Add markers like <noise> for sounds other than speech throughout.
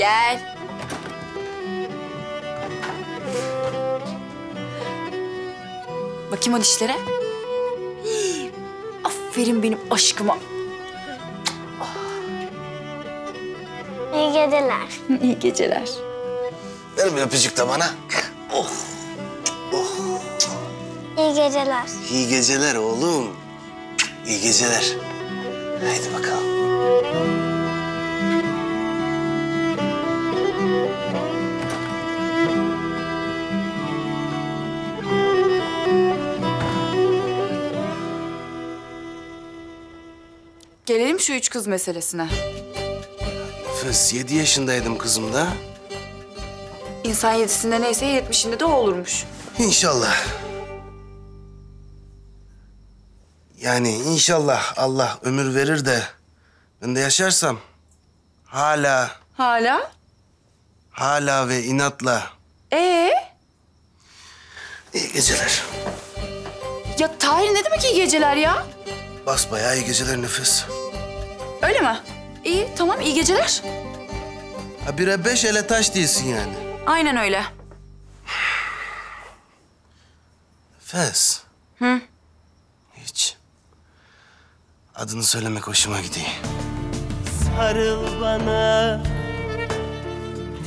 Gel. Bakayım o dişlere. Hii, <gasps> Aferin benim aşkıma. İyi geceler. <laughs> İyi geceler. Ver bir öpücük de bana. İyi geceler. İyi geceler oğlum. İyi geceler. Haydi bakalım. Gelelim şu üç kız meselesine. Nefes yedi yaşındaydım kızım da. İnsan yedisinde neyse yetmişinde de o olurmuş. İnşallah. Yani inşallah Allah ömür verir de ben de yaşarsam hala Hala? hala ve inatla Ee? iyi geceler. Ya Tahir ne demek iyi geceler ya? Basbayağı iyi geceler nefes. Öyle mi? İyi tamam iyi geceler. Ha bire beş ele taş değilsin yani. Aynen öyle. Nefes. Hı? Hiç. Adını söylemek hoşuma gidiyor. Sarıl bana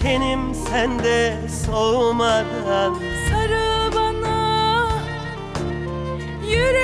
Tenim sende soğumadan Sarıl bana Yüreğim